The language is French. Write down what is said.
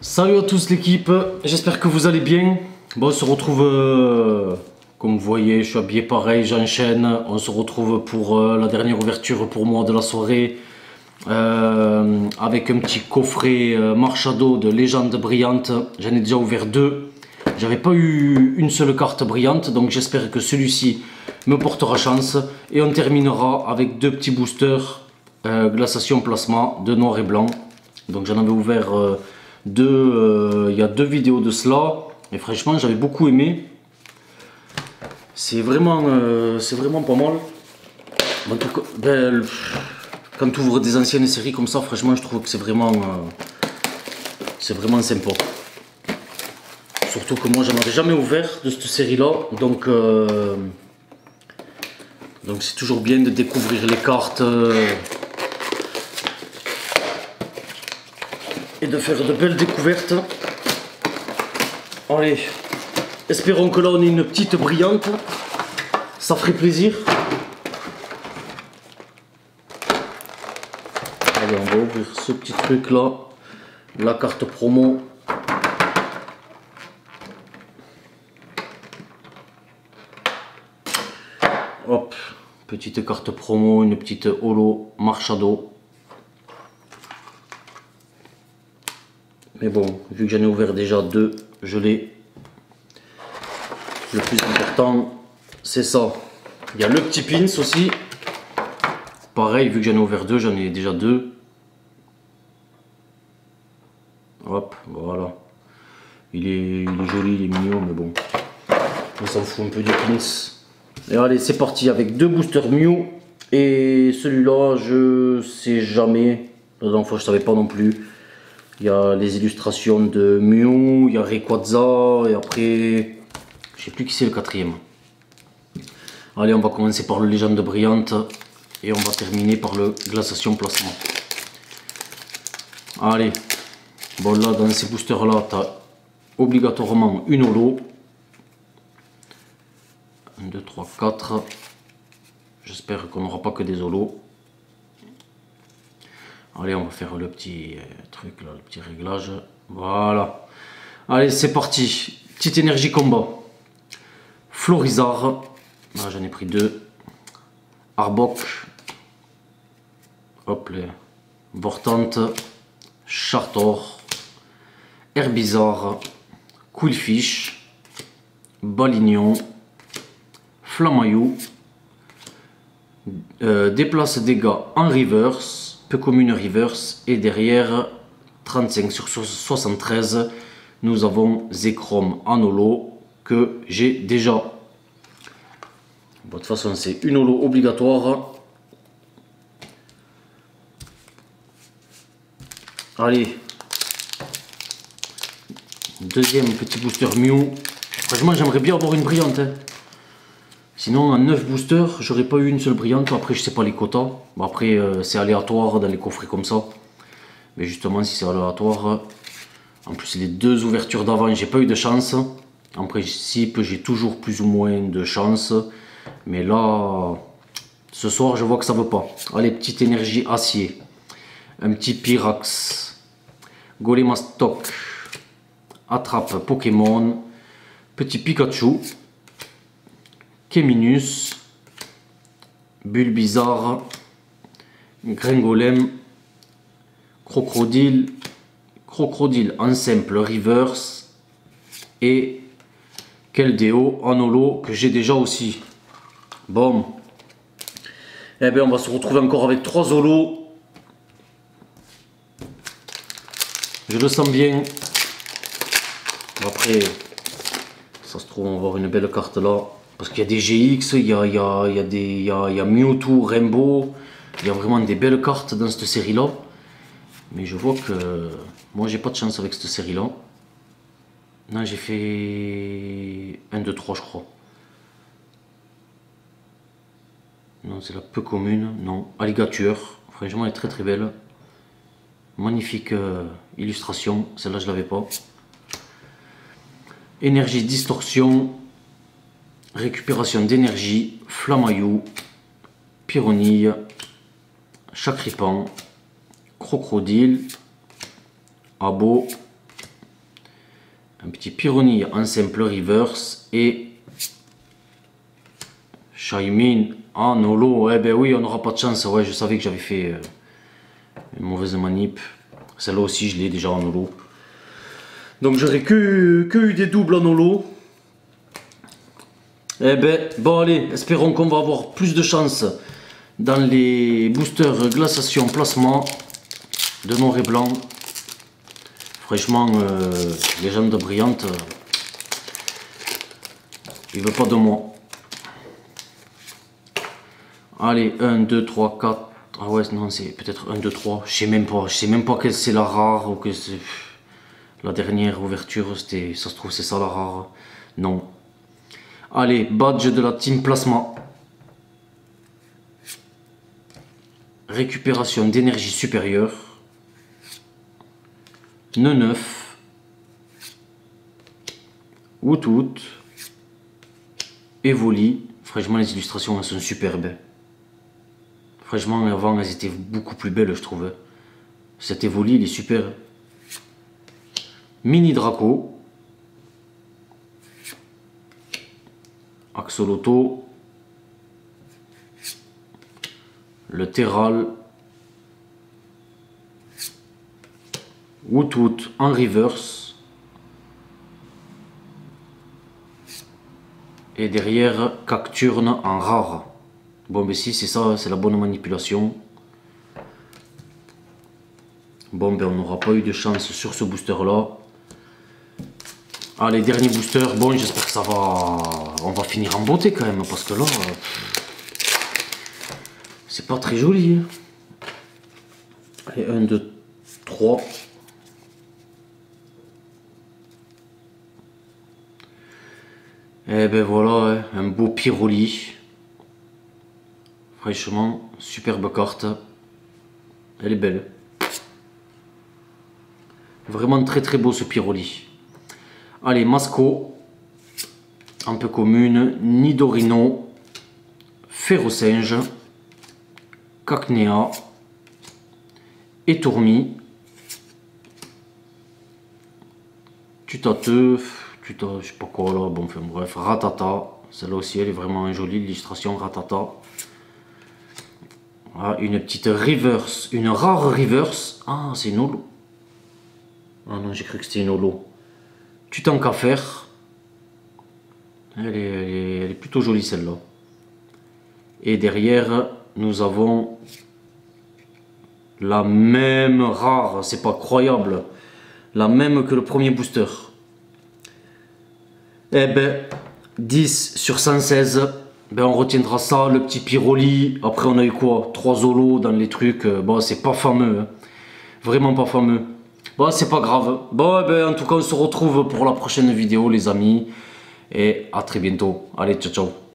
Salut à tous l'équipe, j'espère que vous allez bien. Bon, on se retrouve, euh, comme vous voyez, je suis habillé pareil, j'enchaîne. On se retrouve pour euh, la dernière ouverture pour moi de la soirée. euh, avec un petit coffret Marchado de légende brillante. J'en ai déjà ouvert deux. J'avais pas eu une seule carte brillante, donc j'espère que celui-ci me portera chance. Et on terminera avec deux petits boosters glaciation plasma de noir et blanc. Donc j'en avais ouvert deux, euh, il y a deux vidéos de cela. Et franchement, j'avais beaucoup aimé. C'est vraiment, euh, c'est vraiment pas mal. Ben, quand tu ouvres des anciennes séries comme ça, franchement, je trouve que c'est vraiment, euh, c'est vraiment sympa. Surtout que moi, j'en avais jamais ouvert de cette série-là, donc, donc c'est toujours bien de découvrir les cartes et de faire de belles découvertes. Allez, espérons que là, on ait une petite brillante. Ça ferait plaisir. Allez, on va ouvrir ce petit truc là, la carte promo. Hop, petite carte promo, une petite holo Marchado. Mais bon, vu que j'en ai ouvert déjà deux, je l'ai. Le plus important, c'est ça. Il y a le petit pins aussi. Pareil, vu que j'en ai ouvert deux, j'en ai déjà deux. Hop, voilà. Il est, il est joli, il est mignon, mais bon. On s'en fout un peu du pins. Et allez, c'est parti avec deux boosters Mew. Et celui-là, je sais jamais. La dernière fois, je savais pas non plus. Il y a les illustrations de Mew, il y a Rayquaza, et après, je sais plus qui c'est le quatrième. Allez, on va commencer par le Légende Brillante et on va terminer par le Glaciation Plasma. Allez, bon là, dans ces boosters là, tu as obligatoirement une holo. 1, 2, 3, 4. J'espère qu'on n'aura pas que des holos. Allez, on va faire le petit euh, truc là, le petit réglage. Voilà. Allez, c'est parti. Petite énergie combat. Florizard. J'en ai pris deux. Arbok. Hop là. Vortante. Chartor. Herbizarre. Quillfish. Balignon. Flamayou. Euh, déplace dégâts en reverse, commune reverse, et derrière 35 sur 73, nous avons Zekrom en holo que j'ai déjà. De toute façon, c'est une holo obligatoire. Allez, deuxième petit booster Mew. Franchement, j'aimerais bien avoir une brillante. hein. Sinon, en 9 boosters, j'aurais pas eu une seule brillante. Après, je sais pas les quotas. Après, euh, c'est aléatoire dans les coffrets comme ça. Mais justement, si c'est aléatoire, en plus, les deux ouvertures d'avant, j'ai pas eu de chance. En principe, j'ai toujours plus ou moins de chance. Mais là, ce soir, je vois que ça veut pas. Allez, petite énergie acier. Un petit Pyrax. Golemastok. Attrape Pokémon. Petit Pikachu. Keminus, Bulbizarre, Gringolem, Crocodile, Crocodile en simple reverse et Keldeo en holo que j'ai déjà aussi. Bon. Eh bien on va se retrouver encore avec trois holos. Je le sens bien. Après, ça se trouve on va avoir une belle carte là. Parce qu'il y a des GX, il y a, il y a- il y a des, il y a- Mewtwo, Rainbow, il y a vraiment des belles cartes dans cette série-là. Mais je vois que moi j'ai pas de chance avec cette série-là. Non, j'ai fait 1, 2, 3 je crois. Non, c'est la peu commune. Non, Alligature. Franchement, elle est très très belle. Magnifique euh, illustration. Celle-là, je l'avais pas. Énergie distorsion. Récupération d'énergie, Flamaillou, Pyronille, Chacripan, Crocodile, Abo, un petit Pyroni en simple reverse et Shaimin en holo. Eh ben oui, on n'aura pas de chance. Ouais, je savais que j'avais fait euh, une mauvaise manip. Celle-là aussi, je l'ai déjà en holo. Donc j'aurais que, que eu des doubles en holo. Eh ben, bon allez, espérons qu'on va avoir plus de chance dans les boosters glaciation placement de noir et blanc. Franchement, euh, légende brillante, il veut pas de moi. Allez, 1, 2, 3, 4. Ah ouais, non, c'est peut-être 1, 2, 3. Je sais même pas. Je sais même pas que c'est la rare ou que c'est... La dernière ouverture, c'était... Ça se trouve, c'est ça la rare. Non. Allez, badge de la team plasma. Récupération d'énergie supérieure. 9 Woot Evoli. Franchement, les illustrations elles sont superbes. Franchement, avant, elles étaient beaucoup plus belles, je trouve. Cette Evoli, il est super. Mini Draco. Axoloto. Le Terral. Woot en reverse. Et derrière, Cacturne en rare. Bon, mais si c'est ça, c'est la bonne manipulation. Bon, ben on n'aura pas eu de chance sur ce booster-là. Allez, dernier booster. Bon, j'espère que ça va... On va finir en beauté quand même, parce que là... C'est pas très joli. Allez, 1, 2, 3. Et ben voilà, hein, un beau pyroli. Franchement, superbe carte. Elle est belle. Vraiment très très beau ce pyroli. Allez, Masco. Un peu commune. Nidorino. Ferrosinge. Cacnea. Étourmi. Tutateuf je sais pas quoi là, bon, enfin bref, Ratata, celle-là aussi elle est vraiment jolie, l'illustration Ratata. Ah, une petite reverse, une rare reverse. Ah, c'est une holo. Ah non, j'ai cru que c'était une holo. Tu t'en qu'à faire. Elle est, plutôt jolie celle-là. Et derrière, nous avons la même rare, c'est pas croyable, la même que le premier booster. Eh ben, 10 sur 116. Ben, on retiendra ça, le petit Pyroli. Après, on a eu quoi? 3 Zolos dans les trucs. Euh, bon, c'est pas fameux. Hein. Vraiment pas fameux. Bon, c'est pas grave. Bon, eh ben, en tout cas, on se retrouve pour la prochaine vidéo, les amis. Et à très bientôt. Allez, ciao, ciao.